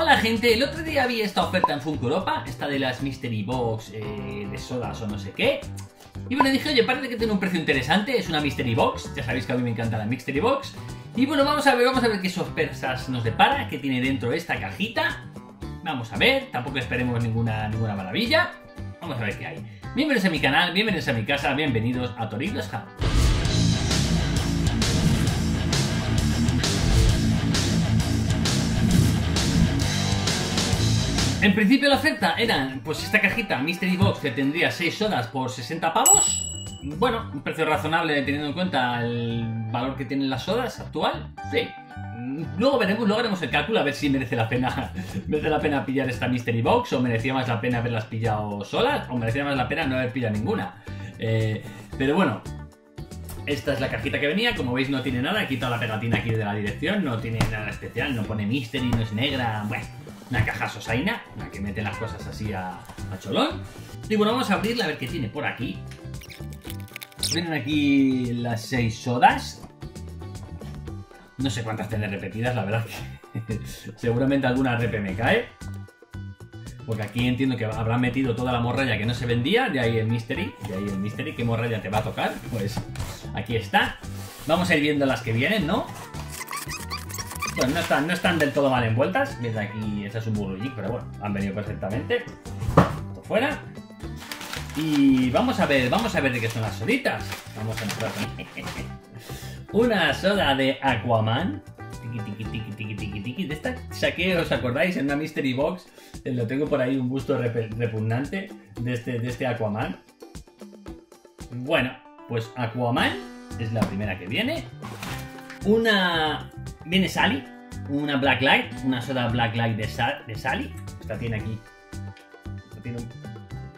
Hola gente, el otro día vi esta oferta en Funko Europa, esta de las Mystery Box eh, de sodas o no sé qué. Y bueno, dije, oye, parece que tiene un precio interesante, es una Mystery Box, ya sabéis que a mí me encanta la Mystery Box. Y bueno, vamos a ver, vamos a ver qué sorpresas nos depara, qué tiene dentro esta cajita. Vamos a ver, tampoco esperemos ninguna, ninguna maravilla. Vamos a ver qué hay. Bienvenidos a mi canal, bienvenidos a mi casa, bienvenidos a Toritos Hub. En principio la oferta era, pues esta cajita Mystery Box que tendría 6 sodas por 60 pavos. Bueno, un precio razonable teniendo en cuenta el valor que tienen las sodas actual. Sí. Luego veremos, luego haremos el cálculo a ver si merece la pena merece la pena pillar esta Mystery Box o merecía más la pena haberlas pillado solas o merecía más la pena no haber pillado ninguna. Eh, pero bueno, esta es la cajita que venía, como veis no tiene nada, he quitado la pegatina aquí de la dirección, no tiene nada especial, no pone Mystery, no es negra, bueno, una caja sosaina, la que mete las cosas así a, cholón. Y bueno, vamos a abrirla a ver qué tiene por aquí. Vienen aquí las seis sodas. No sé cuántas tiene repetidas, la verdad que seguramente alguna repe me cae. Porque aquí entiendo que habrán metido toda la morralla que no se vendía, de ahí el mystery, de ahí el mystery, ¿qué morralla te va a tocar? Pues aquí está. Vamos a ir viendo las que vienen, ¿no? Bueno, no están, no están del todo mal envueltas. Desde aquí, este es un burrullic, pero bueno, han venido perfectamente. Esto fuera. Y vamos a ver, vamos a ver de qué son las soditas. Vamos a entrar Una soda de Aquaman. Tiki, tiki, tiki, tiki, tiki, tiki. De esta saqué, ¿os acordáis? En una Mystery Box. Eh, lo tengo por ahí un gusto repugnante de este, de este Aquaman. Bueno, pues Aquaman es la primera que viene. Una Viene Sally, una Black Light, una soda Black Light de, de Sally. Esta tiene aquí. tiene, un,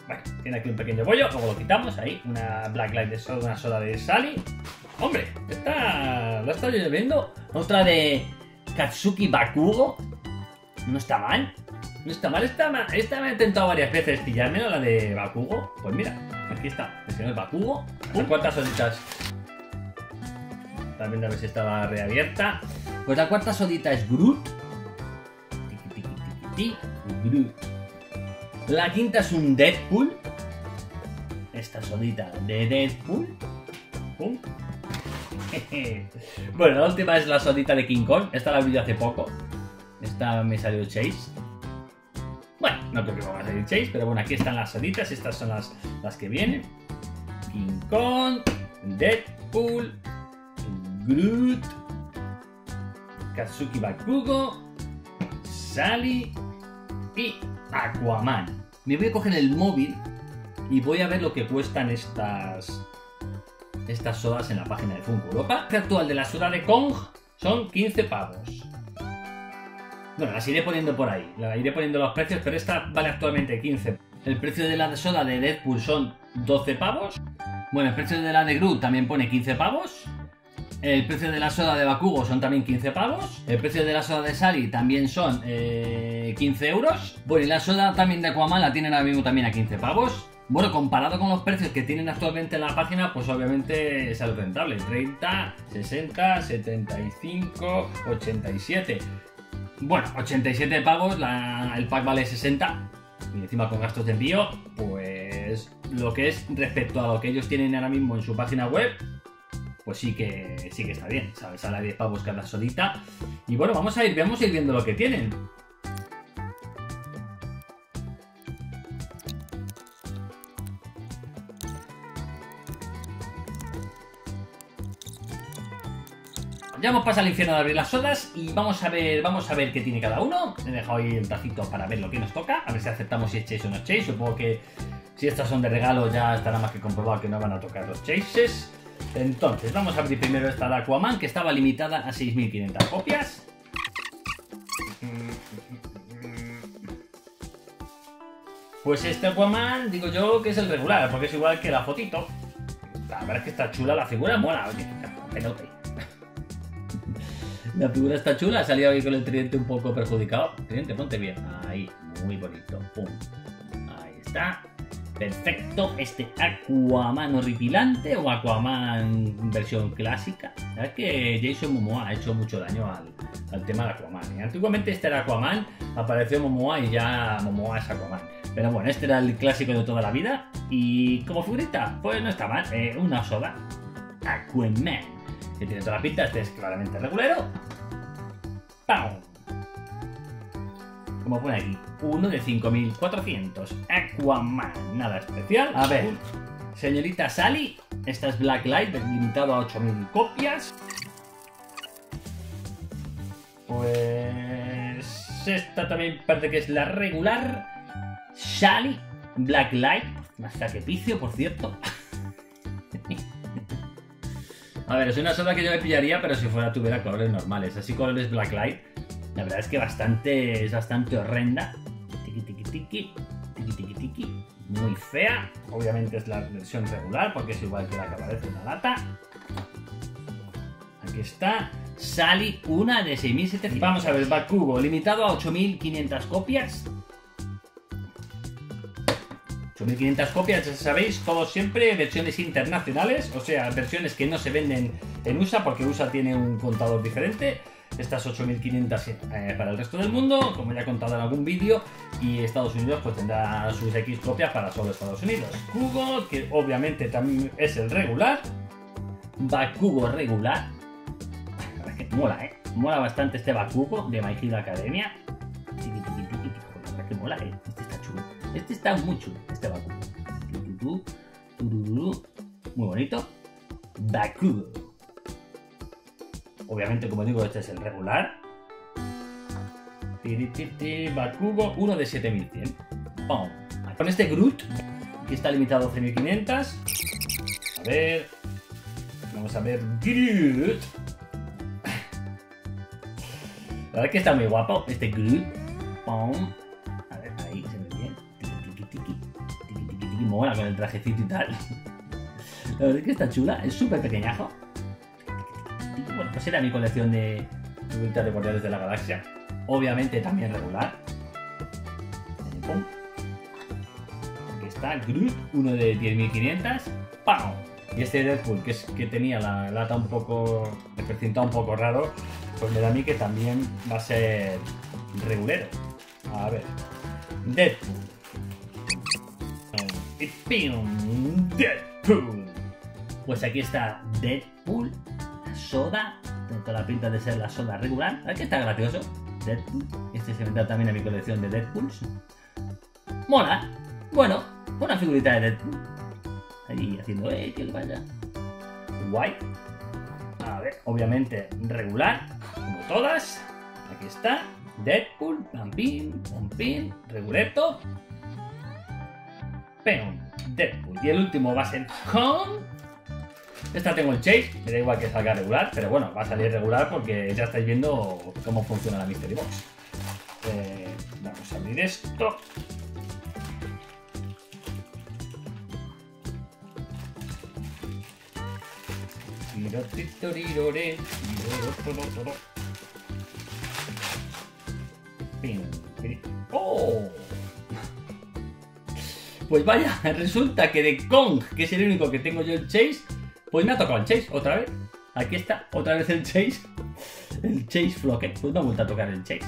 bueno, tiene aquí un pequeño bollo, luego lo quitamos ahí. Una Black Light de una soda de Sally. Hombre, esta la estoy viendo. Otra de Katsuki Bakugo. No está mal. No está mal. Esta, esta me ha intentado varias veces pillarme la de Bakugo. Pues mira, aquí está. El señor Bakugo. ¿Cuántas soditas? También a ver si estaba reabierta. Pues la cuarta sodita es Groot. Groot. La quinta es un Deadpool. Esta sodita de Deadpool. bueno, la última es la sodita de King Kong. Esta la vi hace poco. Esta me salió Chase. Bueno, no creo que vaya a salir Chase, pero bueno, aquí están las soditas. Estas son las, las que vienen. King Kong, Deadpool, Groot. Katsuki Bakugo, Sally y Aquaman. Me voy a coger el móvil y voy a ver lo que cuestan estas estas sodas en la página de Funko Europa. El actual de la soda de Kong son 15 pavos. Bueno, las iré poniendo por ahí, la iré poniendo los precios, pero esta vale actualmente 15. El precio de la soda de Deadpool son 12 pavos. Bueno, el precio de la de Groot también pone 15 pavos. El precio de la soda de Bakugo son también 15 pavos. El precio de la soda de Sally también son 15 eh, euros. Bueno, y la soda también de Aquaman la tienen ahora mismo también a 15 pavos. Bueno, comparado con los precios que tienen actualmente en la página, pues obviamente es algo rentable. 30, 60, 75, 87. Bueno, 87 pavos, el pack vale 60. Y encima con gastos de envío, pues lo que es respecto a lo que ellos tienen ahora mismo en su página web, pues sí que sí que está buscar ¿sabes? A 10 pavos cada solita. Y bueno, vamos a ir, vamos a ir viendo lo que tienen. Ya hemos pasado al infierno de abrir las sodas y vamos a ver, vamos a ver qué tiene cada uno. He dejado ahí el tacito para ver lo que nos toca, a ver si aceptamos si es chase o no chase. Supongo que si estas son de regalo ya estará más que comprobado que no van a tocar los chases. Entonces, vamos a abrir primero esta de Aquaman, que estaba limitada a 6.500 copias. Pues este Aquaman, digo yo que es el regular, porque es igual que la fotito. La verdad es que está chula la figura, mola. La figura está chula, ha salido con el tridente un poco perjudicado. Tridente, ponte bien. Ahí, muy bonito. Ahí está. Perfecto, este Aquaman horripilante o Aquaman versión clásica. La verdad es que Jason Momoa ha hecho mucho daño al, al tema de Aquaman. ¿eh? Antiguamente este era Aquaman, apareció Momoa y ya Momoa es Aquaman. Pero bueno, este era el clásico de toda la vida. Y como figurita, pues no está mal. eh, una soda. Aquaman. Que tiene toda la pinta, este es claramente regulero. ¡Pam! Como pone aquí, uno de 5400. Aquaman, nada especial. A ver, señorita Sally, esta es Black Light, limitado a 8000 copias. Pues. Esta también parece que es la regular. Sally, Black Light, más sacrificio, por cierto. A ver, es una soda que yo me pillaría, pero si fuera tuviera colores normales. Así colores Black Light, la verdad es que bastante, es bastante horrenda. Tiki tiki tiki, tiki tiki tiki. Muy fea. Obviamente es la versión regular, porque es igual que la que aparece en la lata. Aquí está. Sally, una de 6700. Vamos a ver, Bakugo, limitado a 8500 copias. 8500 copias, ya sabéis, todo siempre versiones internacionales, o sea, versiones que no se venden en USA porque USA tiene un contador diferente. Estas 8500 eh, para el resto del mundo, como ya he contado en algún vídeo, y Estados Unidos pues tendrá sus X copias para solo Estados Unidos. Kugo, que obviamente también es el regular. Bakugo regular. Mola, ¿eh? Mola bastante este Bakugo de My Hero Academia. Que mola, ¿eh? Este está chulo. Este está muy chulo, este Bakugo. Muy bonito. Bakugo. Obviamente, como digo, este es el regular. Bakugo, uno de 7100. Pum. Con este Groot, que está limitado a 13500. A ver. Vamos a ver Groot. La verdad es que está muy guapo este Groot. Pum. A ver, ahí se ve bien. Tiki, tiki. Tiki, tiki, tiki. Mola con el trajecito y tal. La verdad es que está chula. Es súper pequeñajo. Pues era mi colección de figuritas de Guardianes de la Galaxia. Obviamente también regular. Aquí está Groot, uno de 10.500. ¡Pam! Y este Deadpool, que, es, que tenía la lata un poco. el un poco raro, pues me da a mí que también va a ser regulero. A ver. Deadpool. Y. Deadpool. Pues aquí está Deadpool, soda, tiene toda la pinta de ser la soda regular. Aquí está gracioso. Deadpool. Este se vendrá también a mi colección de Deadpools. Mola. Bueno, una figurita de Deadpool. Ahí haciendo, eh, que vaya. Guay. A ver, obviamente regular, como todas. Aquí está. Deadpool, Pampín, Pampín, Reguleto. Peón, Deadpool. Y el último va a ser Con. Esta tengo el Chase, me da igual que salga regular, pero bueno, va a salir regular porque ya estáis viendo cómo funciona la Mystery Box. Eh, vamos a abrir esto. ¡Oh! Pues vaya, resulta que de Kong, que es el único que tengo yo el Chase, pues me ha tocado el Chase otra vez. Aquí está, otra vez el Chase. El Chase Flocket. Pues me ha vuelto a tocar el Chase.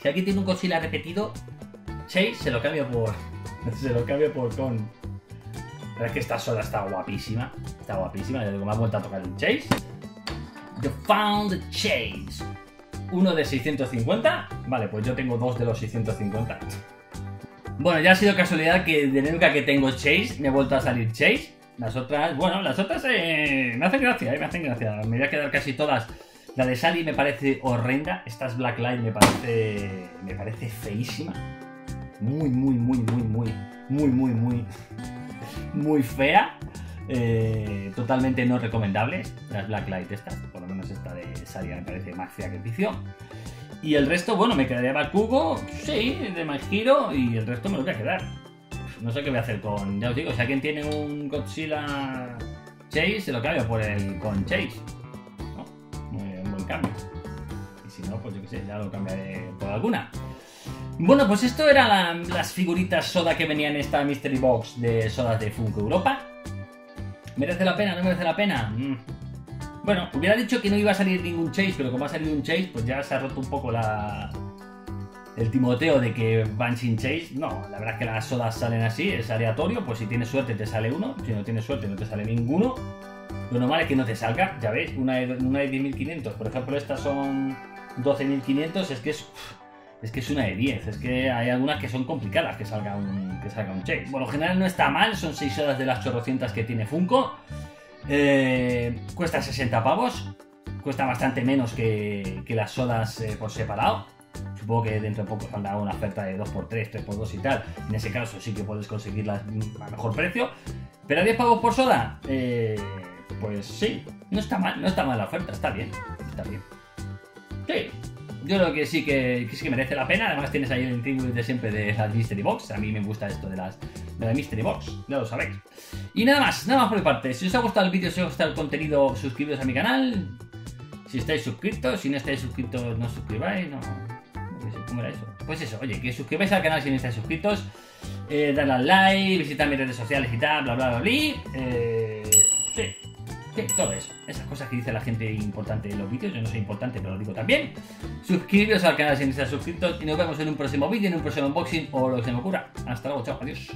Si aquí tiene un Godzilla repetido, Chase se lo cambio por. Se lo cambio por con. Verdad es que esta sola está guapísima. Está guapísima. Ya digo, me ha vuelto a tocar el Chase. The Found Chase. Uno de 650. Vale, pues yo tengo dos de los 650. Bueno, ya ha sido casualidad que de única que tengo Chase, me ha vuelto a salir Chase. Las otras, bueno, las otras eh, me hacen gracia, eh, me hacen gracia. Me voy a quedar casi todas. La de Sally me parece horrenda. Esta es Black Light me parece. Me parece feísima. Muy, muy, muy, muy, muy, muy, muy, muy. Muy fea. Eh, totalmente no recomendables. Las Black Light estas. Por lo menos esta de Sally me parece más fea que. Y el resto, bueno, me quedaría Bakugo, sí, de My Hero, y el resto me lo voy a quedar. No sé qué voy a hacer con. Ya os digo, si alguien tiene un Godzilla Chase, se lo cambio por el con Chase. ¿No? Muy, un buen cambio. Y si no, pues yo qué sé, ya lo cambiaré por alguna. Bueno, pues esto eran las figuritas soda que venían en esta Mystery Box de sodas de Funko Europa. ¿Merece la pena? ¿No merece la pena? Mm. Bueno, hubiera dicho que no iba a salir ningún Chase, pero como ha salido un Chase, pues ya se ha roto un poco el timoteo de que van sin Chase. No, la verdad es que las sodas salen así, es aleatorio, pues si tienes suerte te sale uno, si no tienes suerte no te sale ninguno. Lo normal es que no te salga, ya ves, una de, una de 10.500, por ejemplo estas son 12.500, es que es... Es que es una de 10, es que hay algunas que son complicadas que salga un, que salga un Chase. Bueno, en general no está mal, son 6 horas de las chorrocientas que tiene Funko. Eh, cuesta 60 pavos. Cuesta bastante menos que, que las sodas eh, por separado. Supongo que dentro de poco saldrá una oferta de 2x3, 3x2 y tal. En ese caso sí que puedes conseguirlas a mejor precio. Pero a 10 pavos por soda, eh, pues sí, no está mal, no está mal la oferta, está bien, está bien. Sí, yo creo que sí que, sí que merece la pena. Además tienes ahí el tributo de siempre de las Mystery Box. A mí me gusta esto de las de la Mystery Box, ya lo sabéis. Y nada más, nada más por mi parte. Si os ha gustado el vídeo, si os ha gustado el contenido, suscribiros a mi canal. Si estáis suscritos, si no estáis suscritos, no os suscribáis, no. ¿Cómo era eso? Pues eso, oye, que suscribáis al canal si no estáis suscritos. Eh, darle al like, visitar mis redes sociales y tal, bla bla bla bla. Eh. Todo eso. Esas cosas que dice la gente importante en los vídeos. Yo no soy importante, pero lo digo también. Suscribiros al canal si no estáis suscritos. Y nos vemos en un próximo vídeo, en un próximo unboxing o lo que se me ocurra. Hasta luego, chao. Adiós.